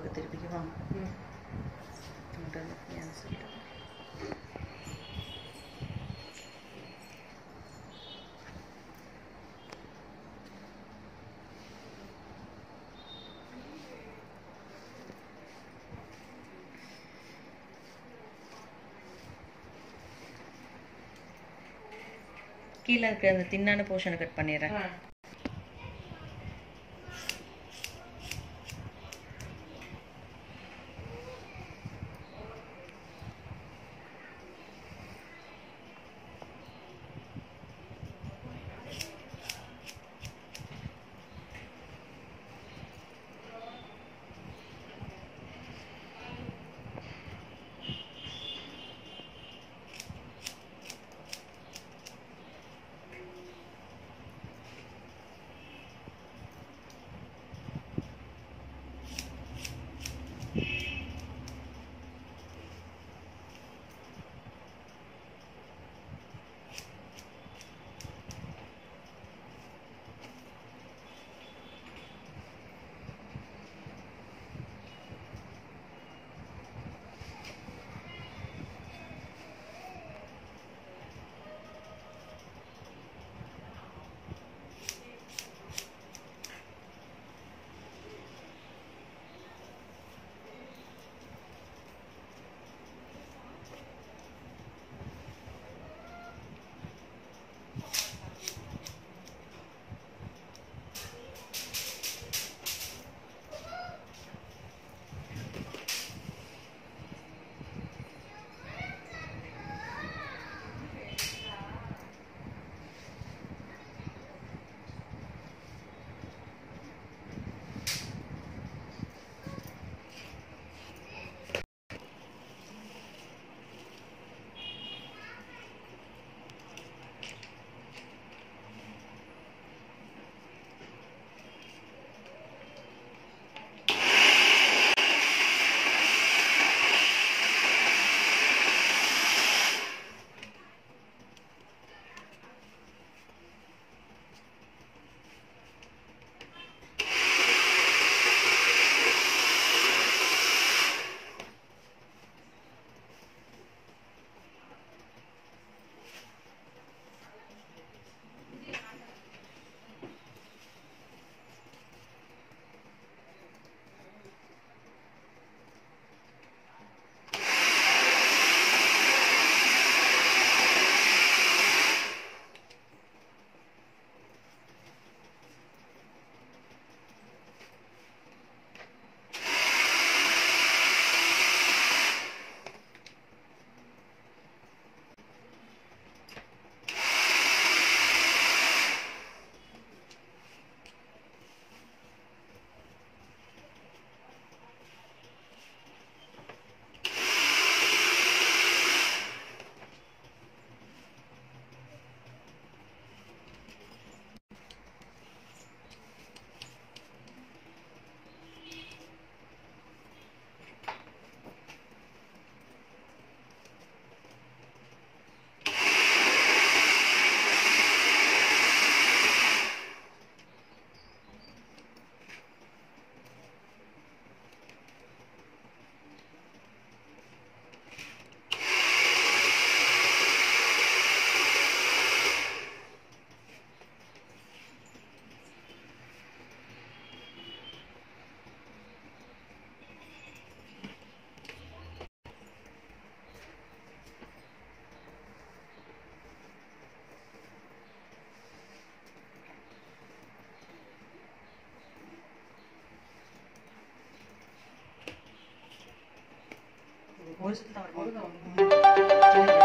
ഒക്കെ തിരിപ്പിക്കുമ്പോൾ അങ്ങോട്ടൊന്ന് ക്യാൻസൽ கீழே இருக்கிற அந்த தின்னான போர்ஷனை கட் பண்ணிடுறேன் 멋있다 그러면 그러니까. 어,